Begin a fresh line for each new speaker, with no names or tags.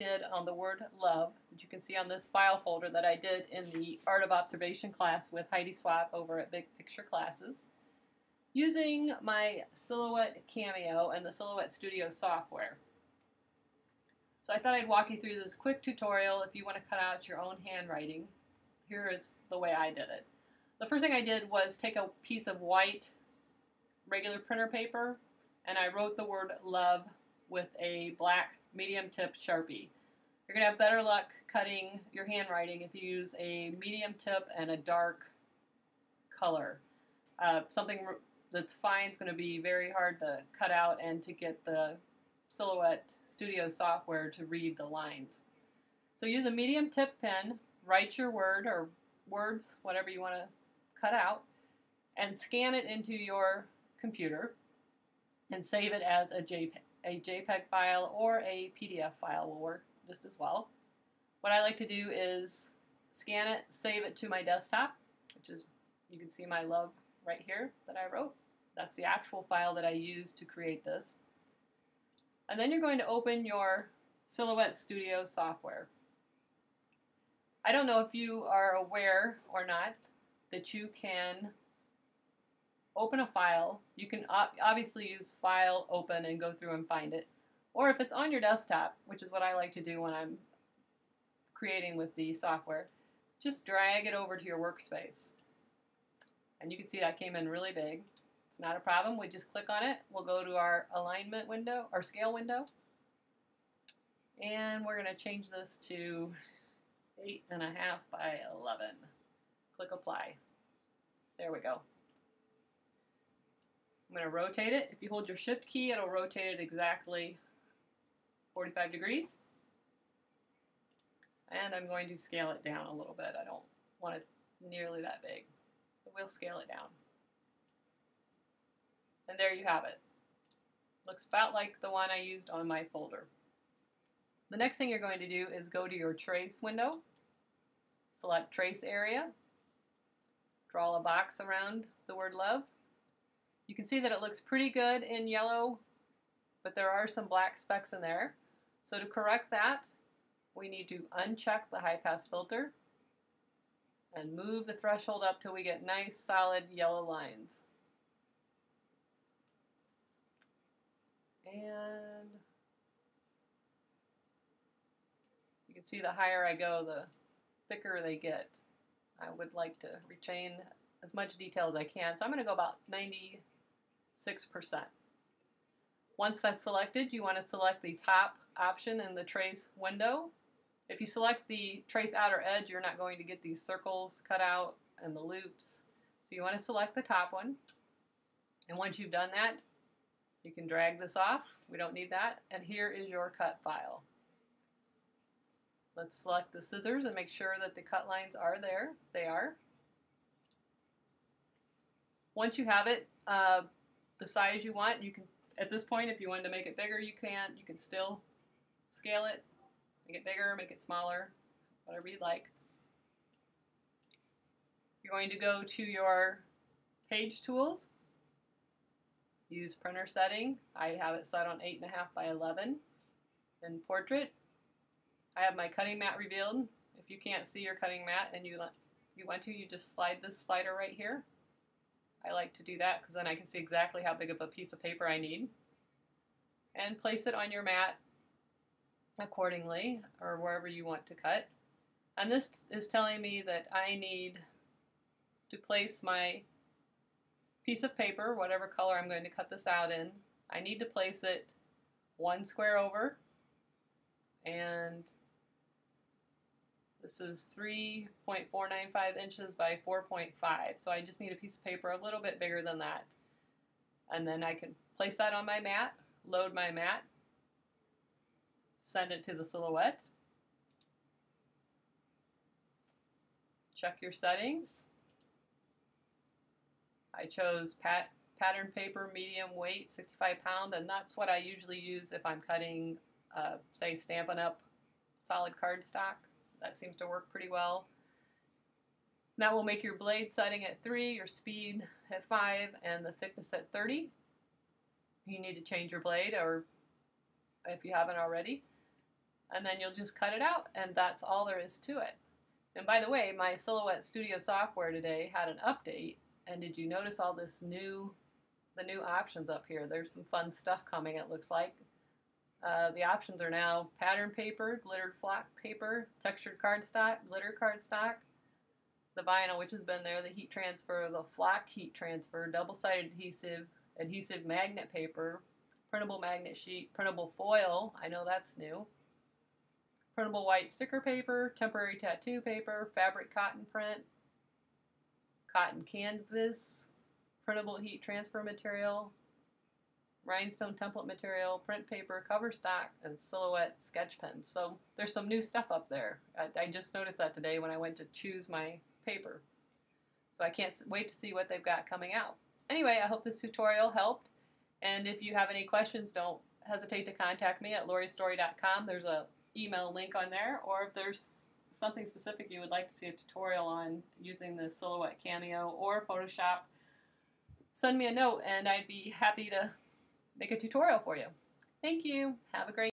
did on the word love that you can see on this file folder that I did in the Art of Observation class with Heidi Swapp over at Big Picture Classes using my Silhouette Cameo and the Silhouette Studio software. So I thought I'd walk you through this quick tutorial if you want to cut out your own handwriting. Here is the way I did it. The first thing I did was take a piece of white regular printer paper and I wrote the word love with a black medium tip Sharpie. You're going to have better luck cutting your handwriting if you use a medium tip and a dark color. Uh, something that's fine is going to be very hard to cut out and to get the Silhouette Studio software to read the lines. So use a medium tip pen, write your word or words, whatever you want to cut out, and scan it into your computer and save it as a JPEG a JPEG file or a PDF file will work just as well. What I like to do is scan it, save it to my desktop, which is, you can see my love right here that I wrote. That's the actual file that I used to create this. And then you're going to open your Silhouette Studio software. I don't know if you are aware or not that you can open a file. You can obviously use File, Open, and go through and find it. Or if it's on your desktop, which is what I like to do when I'm creating with the software, just drag it over to your workspace. And you can see that came in really big. It's not a problem. We just click on it. We'll go to our alignment window, our scale window. And we're going to change this to 8.5 by 11. Click Apply. There we go. I'm going to rotate it. If you hold your shift key, it'll rotate it exactly 45 degrees. And I'm going to scale it down a little bit. I don't want it nearly that big, but we'll scale it down. And there you have it. Looks about like the one I used on my folder. The next thing you're going to do is go to your trace window, select trace area, draw a box around the word love, you can see that it looks pretty good in yellow, but there are some black specks in there. So to correct that, we need to uncheck the high pass filter and move the threshold up till we get nice solid yellow lines. And you can see the higher I go, the thicker they get. I would like to retain as much detail as I can. So I'm going to go about 90 6%. Once that's selected, you want to select the top option in the trace window. If you select the trace outer edge, you're not going to get these circles cut out and the loops. So you want to select the top one. And once you've done that, you can drag this off. We don't need that. And here is your cut file. Let's select the scissors and make sure that the cut lines are there. They are. Once you have it, uh, the size you want. You can, at this point, if you wanted to make it bigger, you can. You can still scale it, make it bigger, make it smaller, whatever you'd like. You're going to go to your page tools. Use printer setting. I have it set on 8.5 by 11. In portrait, I have my cutting mat revealed. If you can't see your cutting mat and you, you want to, you just slide this slider right here. I like to do that because then I can see exactly how big of a piece of paper I need. And place it on your mat accordingly, or wherever you want to cut. And this is telling me that I need to place my piece of paper, whatever color I'm going to cut this out in, I need to place it one square over and this is 3.495 inches by 4.5, so I just need a piece of paper a little bit bigger than that. And then I can place that on my mat, load my mat, send it to the silhouette, check your settings. I chose pat pattern paper, medium weight, 65 pound, and that's what I usually use if I'm cutting, uh, say, Stampin' Up! solid cardstock. That seems to work pretty well. That will make your blade setting at 3, your speed at 5, and the thickness at 30. You need to change your blade, or if you haven't already. and then you'll just cut it out, and that's all there is to it. And by the way, my Silhouette Studio software today had an update, and did you notice all this new, the new options up here? There's some fun stuff coming, it looks like. Uh, the options are now pattern paper, glittered flock paper, textured cardstock, glitter cardstock, the vinyl, which has been there, the heat transfer, the flock heat transfer, double-sided adhesive, adhesive magnet paper, printable magnet sheet, printable foil, I know that's new, printable white sticker paper, temporary tattoo paper, fabric cotton print, cotton canvas, printable heat transfer material, rhinestone template material, print paper, cover stock, and silhouette sketch pens. So there's some new stuff up there. I, I, just noticed that today when I went to choose my paper. So I can't wait to see what they've got coming out. Anyway, I hope this tutorial helped. And if you have any questions, don't hesitate to contact me at lauriestory.com. There's a email link on there. Or if there's something specific you would like to see a tutorial on using the Silhouette Cameo or Photoshop, send me a note and I'd be happy to make a tutorial for you. Thank you. Have a great